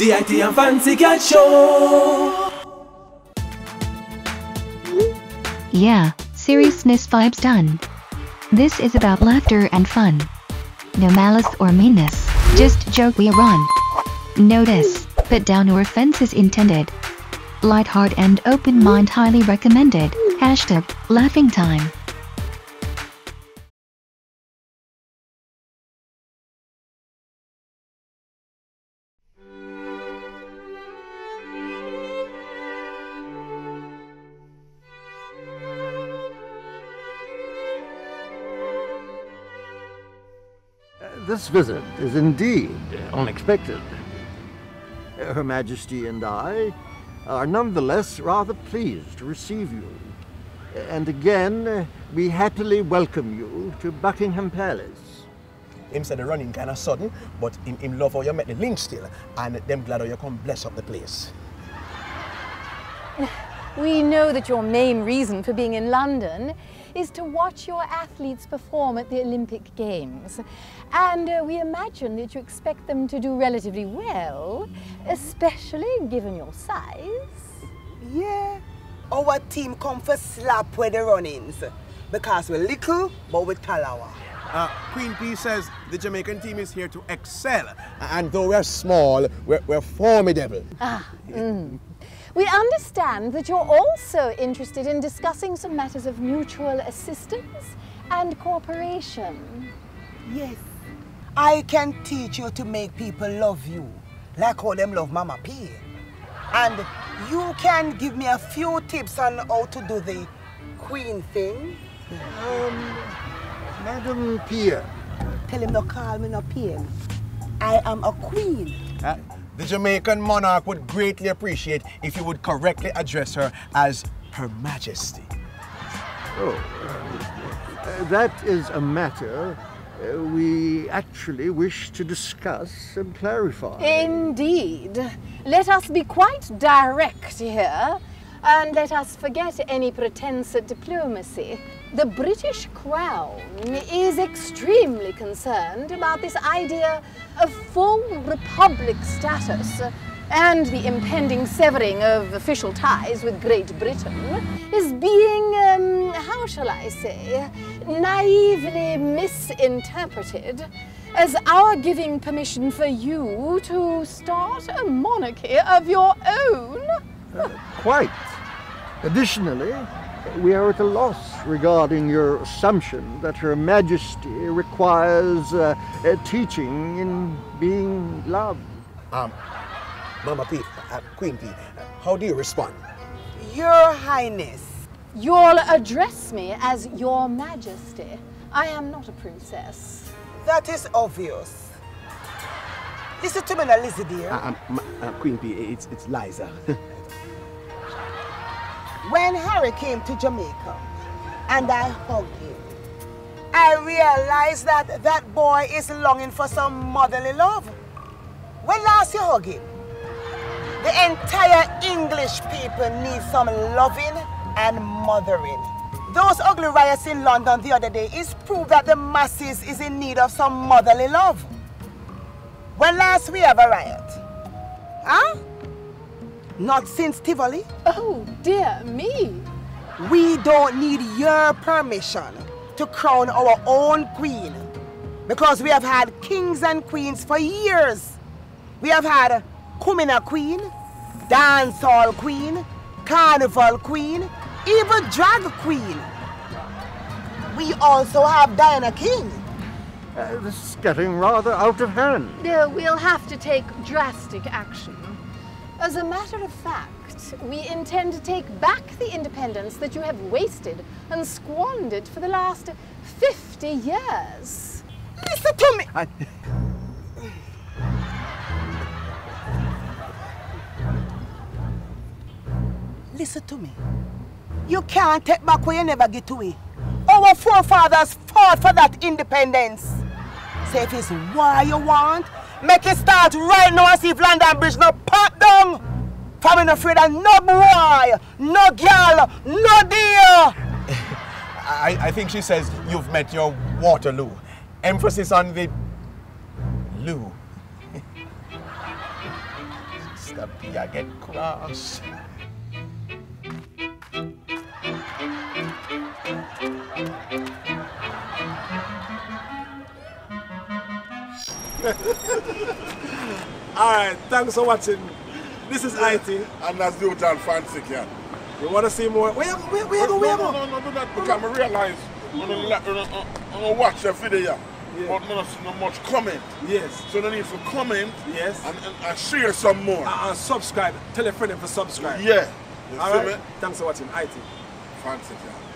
The Ity and Fancy Cat Show. Yeah, seriousness vibes done. This is about laughter and fun. No malice or meanness, just joke we run. Notice, put down no offenses intended. Light heart and open mind highly recommended. Hashtag laughing time. This visit is indeed unexpected. Her Majesty and I are nonetheless rather pleased to receive you. And again, we happily welcome you to Buckingham Palace. Him said the running kind of sudden, but him, him love how you met the link still, and them glad how you come bless up the place. We know that your main reason for being in London is to watch your athletes perform at the Olympic Games. And uh, we imagine that you expect them to do relatively well, especially given your size. Yeah. Our team come for slap with the runnings. Because we're little, but we're talawa. Uh, Queen P says the Jamaican team is here to excel, and though we're small, we're, we're formidable. Ah, mm. We understand that you're also interested in discussing some matters of mutual assistance and cooperation. Yes. I can teach you to make people love you, like how them love Mama P. And you can give me a few tips on how to do the queen thing. Um, Madam Pierre. Tell him to call me no PM. I am a queen. Uh, the Jamaican monarch would greatly appreciate if you would correctly address her as Her Majesty. Oh, uh, that is a matter uh, we actually wish to discuss and clarify. Indeed. Let us be quite direct here, and let us forget any pretense at diplomacy. The British Crown is extremely concerned about this idea of full republic status and the impending severing of official ties with Great Britain is being, um, how shall I say, naively misinterpreted as our giving permission for you to start a monarchy of your own. Uh, quite. Additionally, we are at a loss regarding your assumption that Her Majesty requires uh, teaching in being loved. Um, Mama P, uh, Queen P, uh, how do you respond? Your Highness. You'll address me as Your Majesty. I am not a princess. That is obvious. Listen to me now, Lizzie dear. Uh, um, uh, Queen P, it's, it's Liza. when Harry came to Jamaica and I hugged him, I realized that that boy is longing for some motherly love. When last you hug him? The entire English people need some loving and mothering. Those ugly riots in London the other day is proof that the masses is in need of some motherly love. When last we have a riot? Huh? Not since Tivoli? Oh, dear me. We don't need your permission to crown our own queen because we have had kings and queens for years. We have had Kumina Queen, Dancehall Queen, Carnival Queen, even Drag Queen. We also have Diana King. Uh, this is getting rather out of hand. Uh, we'll have to take drastic action. As a matter of fact, we intend to take back the independence that you have wasted and squandered for the last 50 years. Listen to me! I... Listen to me. You can't take back what you never get away. Our forefathers fought for that independence. So if it's what you want, make it start right now and see if London Bridge no pop down. For me no afraid of no boy, no girl, no dear. I, I think she says you've met your Waterloo. Emphasis on the Lou. Mr. P, I get cross. All right, thanks for watching. This is Ity. And that's the hotel Fancy Cat. You want to see more? Where you go? Where, where you go? Where you no, go? no, no, no, that because I realize when I, when I, when I watch the video, Yeah. but not no much comment. Yes. So they need to comment Yes. and, and, and share some more. Uh, uh, subscribe. Tell a friend to subscribe. yeah. You All right. me? Thanks for watching Ity. Fancy Cat.